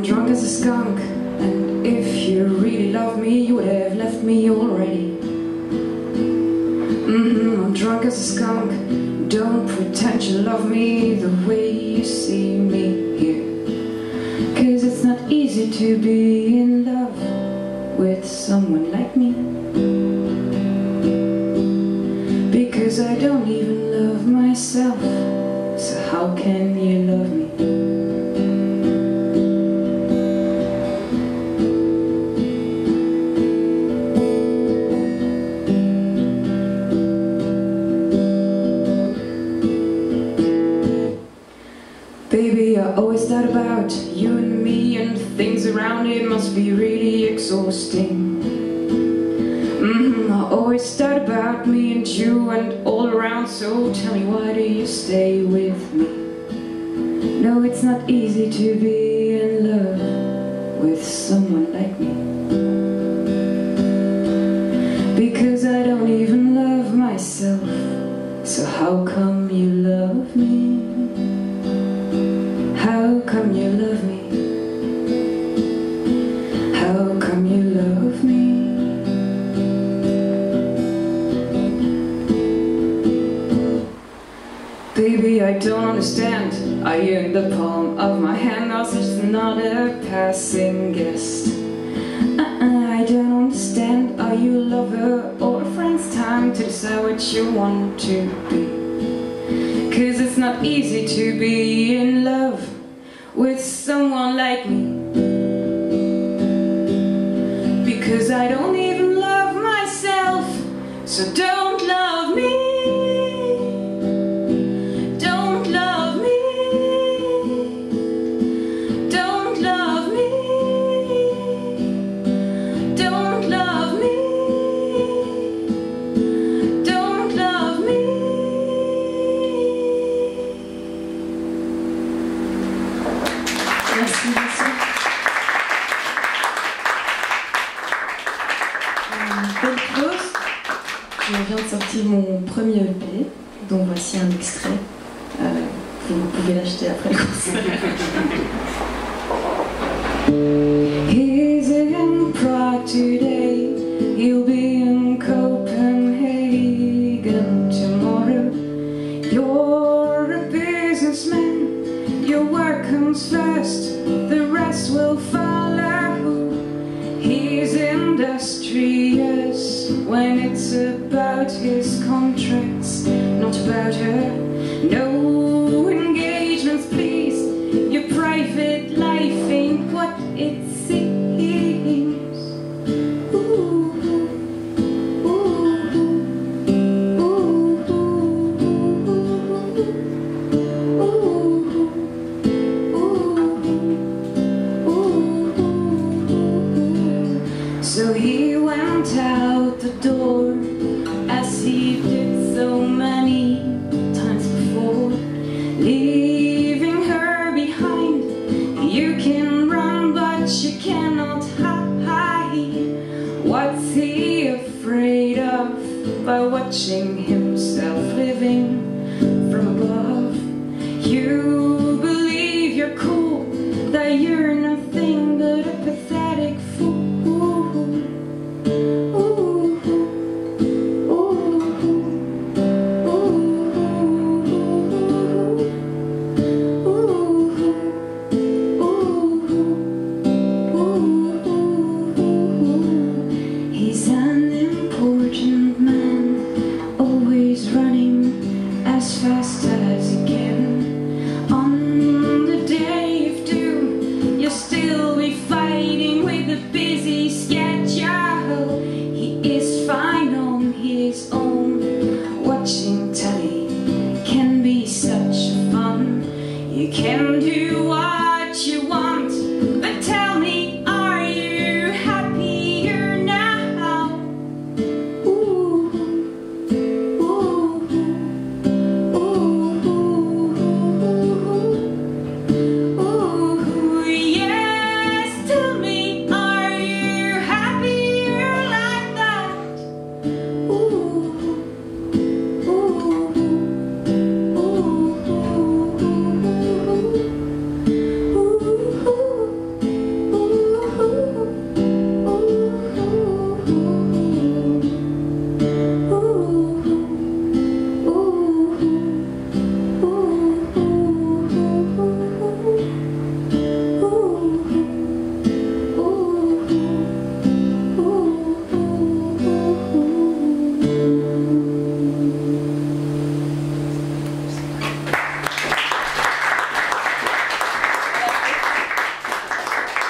drunk as a skunk And if you really love me You would have left me already. Mm -hmm, I'm drunk as a skunk. Don't pretend you love me The way you see me here. Cause it's not easy to be in love With someone like me. Because I don't even love myself So how can you love me? I always thought about you and me and things around it must be really exhausting. Mm -hmm, I always thought about me and you and all around, so tell me why do you stay with me? No, it's not easy to be in love with someone like me. Because I don't even love myself, so how come you love me? How come you love me? How come you love me? Baby, I don't understand Are you in the palm of my hand Or just another passing guest? Uh-uh, I don't understand Are you a lover or a friend's time To decide what you want to be Cause it's not easy to be in love With someone like me. Because I don't even love myself So don't je viens de sortir mon premier EP, dont voici un extrait. Euh, vous pouvez l'acheter après le concert. He's in Prague today, he'll be in Copenhagen tomorrow. You're a businessman, your work comes first, the rest will follow. When it's about his contracts, not about her. No engagements, please. by watching himself living. Can do